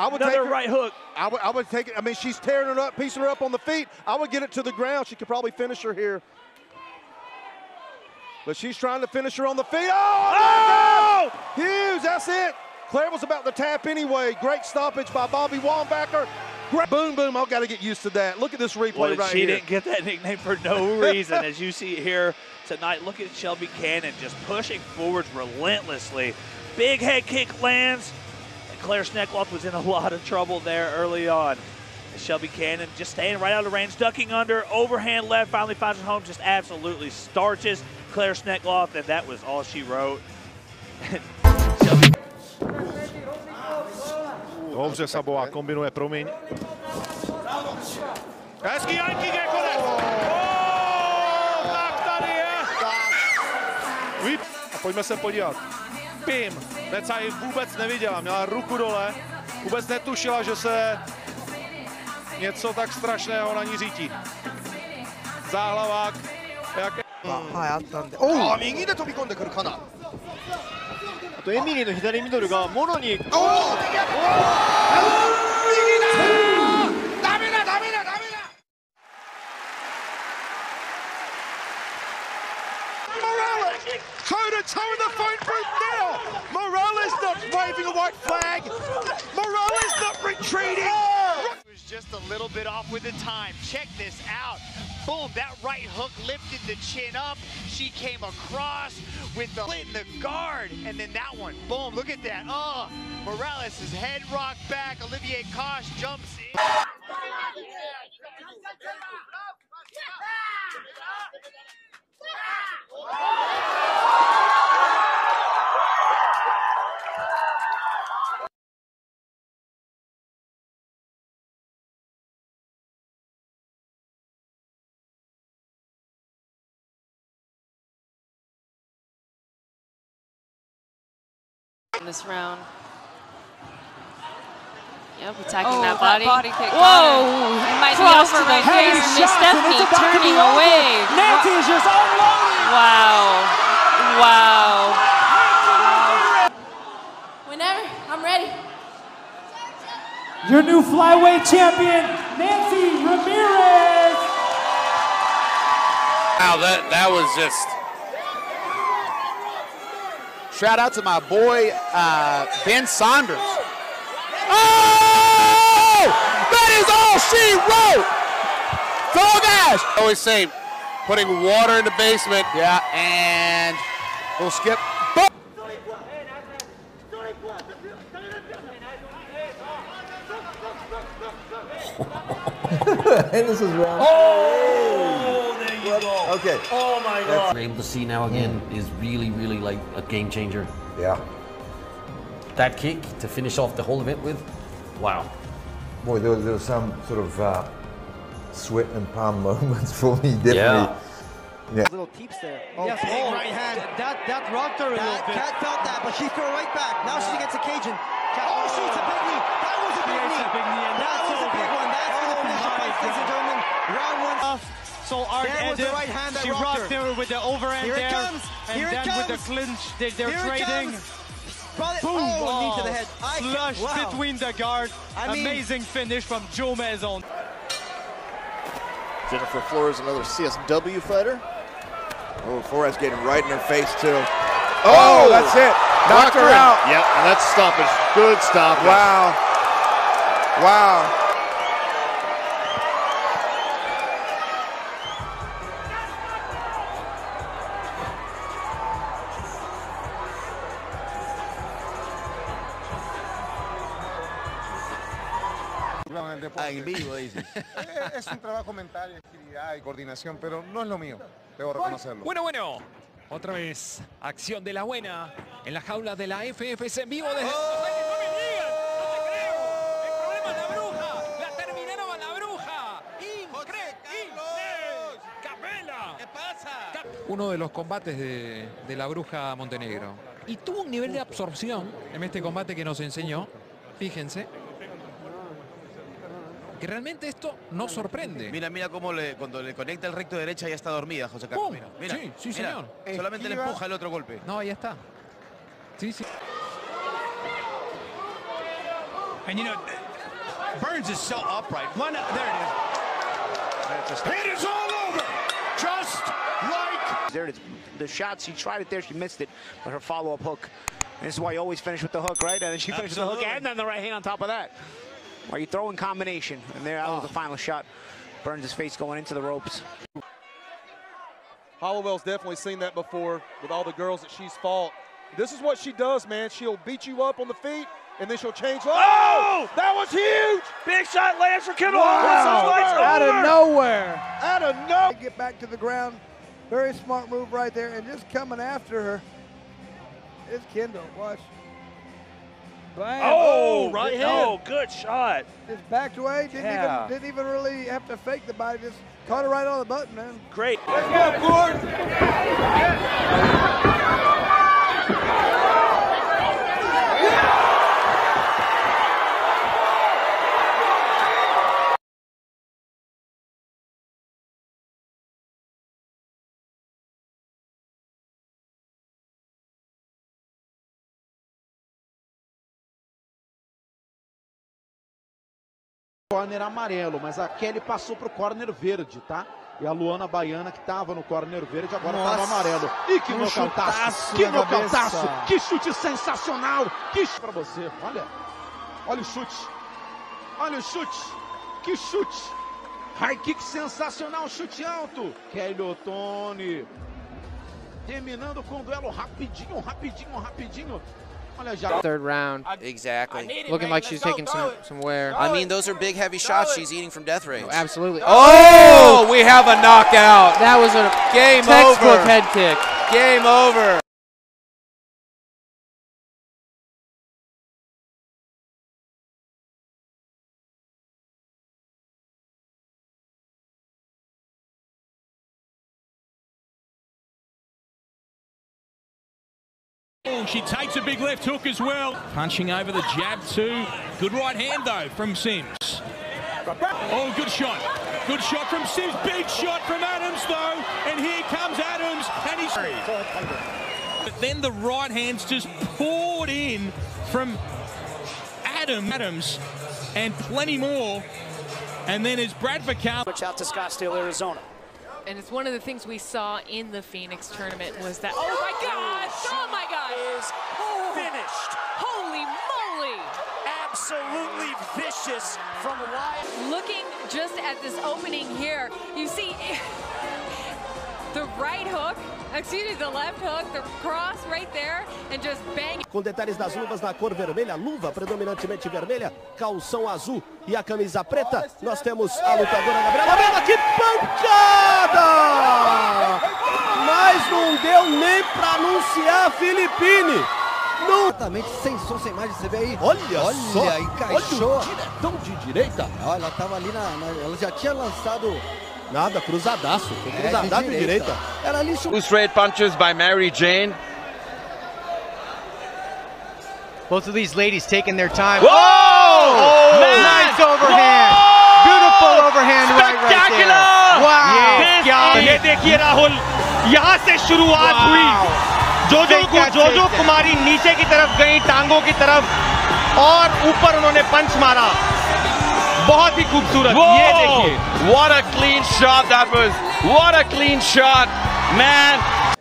I would Another take her, right hook. I would, I would take it. I mean, she's tearing her up, piecing her up on the feet. I would get it to the ground. She could probably finish her here. But she's trying to finish her on the feet. Oh! oh! Huge, that's it. Claire was about to tap anyway. Great stoppage by Bobby Wombacher. Great. Boom, boom. I've got to get used to that. Look at this replay Well, right she here. She didn't get that nickname for no reason. As you see here tonight, look at Shelby Cannon just pushing forwards relentlessly. Big head kick lands. And Claire Schneckloff was in a lot of trouble there early on. Shelby Cannon just staying right out of range, ducking under, overhand left, finally finds it home, just absolutely starches Claire Schneckloff, and that was all she wrote. Shelby Dobře, Sabová kombinuje, promiň. Hezký Jankík je konec! Oh. oh, tak tady je! A pojďme se podívat. Pim, Neca ji vůbec neviděla, měla ruku dole, vůbec netušila, že se něco tak strašného na ní řítí. Záhlavák, jak はいあったんであ右で飛び込んでくるかな。あとエミリーの左ミドルがもろに Morales toe to toe in the phone booth now. Morales not waving a white flag. Morales not retreating. He was just a little bit off with the time. Check this out. Boom, that right hook lifted the chin up. She came across with the in the guard. And then that one, boom, look at that. Oh, Morales' head rocked back. Olivier Coste jumps in. In this round. Yep, attacking Oh, that that body. body kick Whoa! got It might be Cross over to the right there. he's Miss Stephanie it's about to turning be over. away. Nancy is just unloading. Wow. Wow. Whenever, I'm ready. Your new flyweight champion, Nancy Ramirez. Wow, that that was just. Shout out to my boy uh, Ben Saunders. Oh, that is all she wrote. Throw Ash. I always say, putting water in the basement. Yeah, and we'll skip. Henderson's round. Oh, there you go. Okay. Oh my God. we're able to see now again is really, really like a game changer. Yeah. That kick to finish off the whole event with, wow. Boy, there was, there was some sort of uh, sweat and palm moments for me, definitely. Yeah. Little teeps there. Yes, big oh, right hand. that- that rocked her a that, little bit. Kat felt that, but she threw it right back. Now she's against a Cajun. Kat, oh, shoots a big knee. That was a big knee. big knee, and that that's was a big over. one. That's going to finish the my fight, ladies and God. gentlemen. Round one. So Art There was the right hand she rocked rocked her with the overhand Here it there, comes. and Here it then with the clinch, they, they're Here trading. Probably, Boom! oh, knee to the oh, head. I can't- Flush wow. between the guard. I mean- Amazing finish from Joe Maison. Jennifer Flores, another CSW fighter. Oh, Flores getting right in her face, too. Oh, oh that's it. Knocked her out. Yep, and that's stoppage. Good stoppage. Wow. Wow. Ah, en vivo, dices. es un trabajo mental, agilidad y coordinación, pero no es lo mío. Debo reconocerlo. Bueno, bueno. Otra vez, acción de la buena en la jaula de la FFC en vivo desde... ¡No me digas! ¡No te creo! ¡El problema es la bruja! ¡La terminaron a la bruja! ¡Increíble! ¡Capela! ¿Qué pasa? Uno de los combates de, de la bruja Montenegro. Y tuvo un nivel de absorción en este combate que nos enseñó. Fíjense. Que realmente esto no sorprende. Mira, mira cómo le- cuando le conecta el recto derecha ya está dormida José Carlos. ¡Pum! Mira, mira, Sí, sí, mira. señor. Solamente le empuja el otro golpe. No, ahí está. Sí, sí. And you know, Burns is so upright. One, there it is. It is all over. Just like There it is. The shot, she tried it there, she missed it, but her follow-up hook. And this is why you always finish with the hook, right? And then she finishes the hook and then the right hand on top of that. Why you throwing combination. And there, that was the ah. final shot. Burns' his face going into the ropes. Hollowell's definitely seen that before with all the girls that she's fought. This is what she does, man. She'll beat you up on the feet, and then she'll change. Oh, that was huge! Big shot lands for Kendall Wow. Holmes. Out of nowhere. Out of nowhere. Get back to the ground. Very smart move right there, and just coming after her is Kendall. Watch. Bam. Oh, oh, right good- hand. Oh, good shot. Just backed away. Didn't Yeah. even didn't even really have to fake the body. Just caught it right on the button, man. Great. Let's go, Gord. Corner amarelo, mas a Kelly passou pro corner verde, tá? E a Luana Baiana, que tava no corner verde, agora tá no Nossa. amarelo. E que Um nocautaço! Que nocautaço! Que chute sensacional! Que chute pra você, olha. Olha o chute. Olha o chute. Que chute. High kick sensacional, chute alto. Kelly Ottoni. Terminando com o duelo rapidinho, rapidinho, rapidinho. Olha já. Third round. Exactly. Looking like she's taking some, some wear. I mean, those are big, heavy shots she's eating from death rays. Oh, absolutely. Oh, we have a knockout. That was a Game textbook over. head kick. Game over. Oh, she takes a big left hook as well. Punching over the jab too. Good right hand though from Sims. Oh, good shot. Good shot from Sims. Big shot from Adams though. And here comes Adams and he's. But then the right hand's just poured in from Adam Adams and plenty more. And then as Bradford comes. Switch out to Scottsdale, Arizona. And it's one of the things we saw in the Phoenix tournament was that. Oh, oh my gosh! Oh my gosh! Is finished. Holy moly! Absolutely vicious from Wyatt. Looking just at this opening here, you see the right hook, excuse me, the left hook, the cross right there, and just bang. Com detalhes das luvas na cor vermelha, luva predominantemente vermelha, calção azul e a camisa preta. Nós temos a lutadora Gabriela Brena, que pancada! mas não deu nem para anunciar a Filipine. Não. Exatamente, sem som, sem mais de você vê aí. Olha, olha só, encaixou. Olha o diretão de direita. Olha, ela tava ali na, na Ela já tinha lançado. Nada, cruzadaço. Foi cruzadaço é, de, direita. Ela ali straight punches by Mary Jane. Both of these ladies taking their time. Whoa! Oh, nice overhand. Whoa! Beautiful overhand right, right there. Wow. Yes, this is Rahul यहाँ से शुरुआत हुई। जोजो को जो जो कुमारी नीचे की तरफ़ गई टांगों की तरफ़ और ऊपर उन्होंने पंच मारा। बहुत ही खूबसूरत। ये देखिए। What a clean shot that was what a clean shot shot.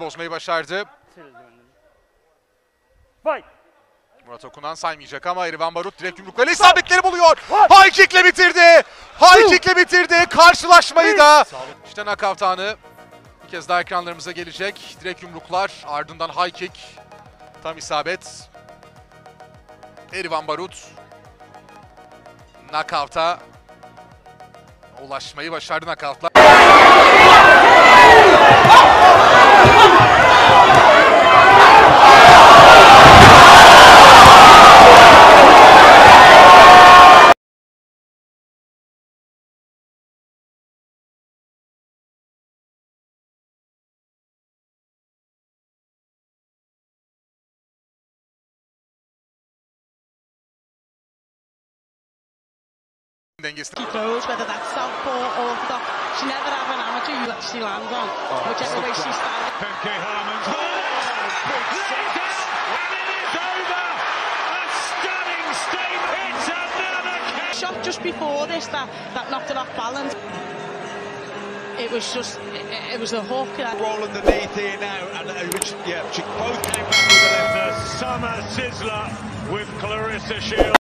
Bozmayı başardı. Murat Okunan saymayacak ama Erivan Barut direkt yumruklarıyla isabetleri buluyor. High kick'le bitirdi. High kick'le bitirdi karşılaşmayı da. İşte knockout anı. Bir kez daha ekranlarımıza gelecek. Direkt yumruklar ardından high kick. Tam isabet. Erivan Barut knockout'a ulaşmayı başardı knockout'la. Dengesini. She throws, whether that's southpaw or orthodox. She never have an amateur you she lands on, whichever way she stands. Femke Hermans big set and it is over. A stunning statement. It's another Shot just before this that, that knocked it off balance. It was just, it, it was a hook. That... roll underneath here now, and uh, which, yeah, she both came back with the left. The summer sizzler with Claressa Shields.